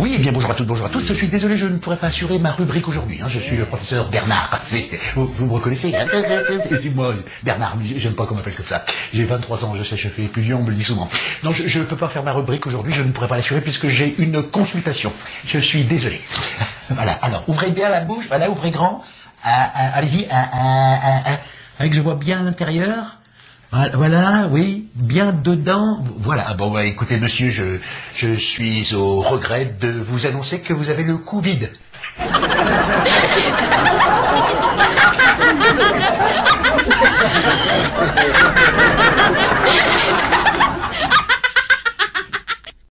Oui, eh bien bonjour à toutes, bonjour à tous. Je suis désolé, je ne pourrai pas assurer ma rubrique aujourd'hui. hein. Je suis le professeur Bernard. C'est- vous, me reconnaissez hein C'est moi, Bernard. mais J'aime pas qu'on m'appelle comme ça. J'ai 23 ans, je sais, je suis vieux, on me le dit souvent. Non, je ne peux pas faire ma rubrique aujourd'hui, je ne pourrai pas l'assurer puisque j'ai une consultation. Je suis désolé. Voilà, alors, ouvrez bien la bouche, voilà, ouvrez grand. Ah, ah, Allez-y, ah, ah, ah, ah. Avec, je vois bien l'intérieur. Voilà, Voilà, oui, bien dedans. Voilà. Ah Bon, bah, écoutez, monsieur, je, je suis au regret de vous annoncer que vous avez le coup